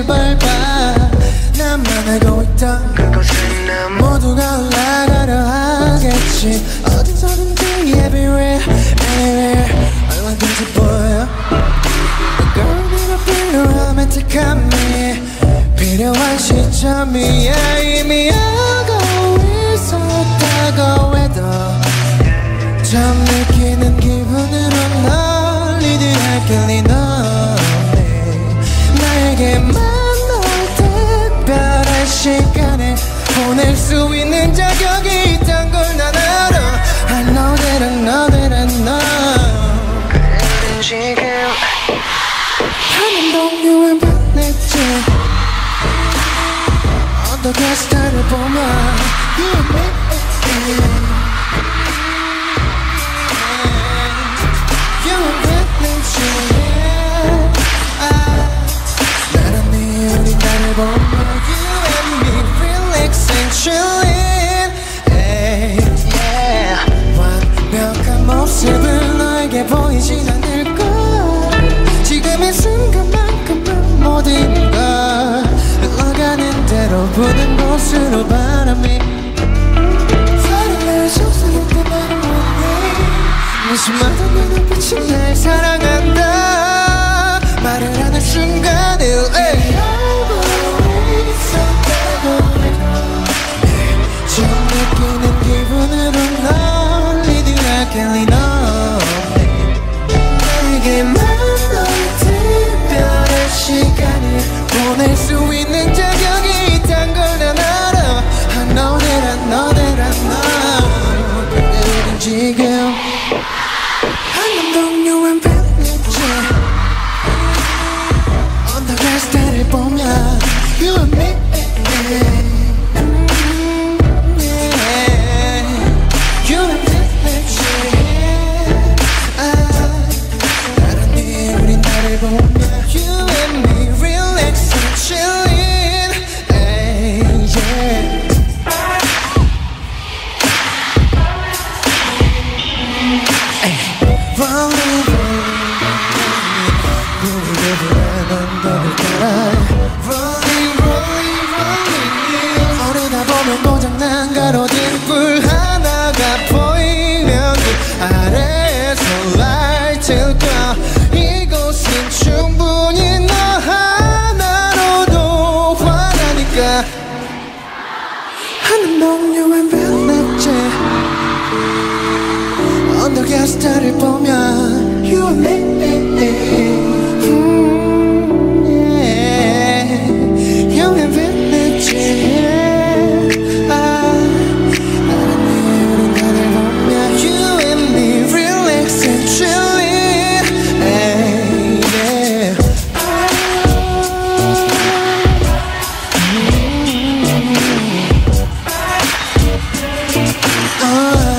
빛을 밟아. 나만 알고 있다 그곳은 나 모두가 올라가려 하겠지. 어디서든지 그 everywhere anywhere 얼마든지 보여 The girl 네가 필요하면 택한 me 필요한 시점이야 이미 알고 있었다고 해도 참 하는 동료엔 반했지 어떻게 스타를 보면 You and me 무심하던 내 눈빛이 날 사랑한다 말을 하는 순간에 에이. 처음 느끼는 기분으로 널 리드할게 rolling, rolling, rolling. 오르다 보면 고장난 가로등 불 하나가 보이면 그 아래에서 라이트를 꺼 이곳은 충분히 너 하나로도 화나니까. 하는 동료엔 벨랩제 언덕의 스타를 보면 You and me Oh.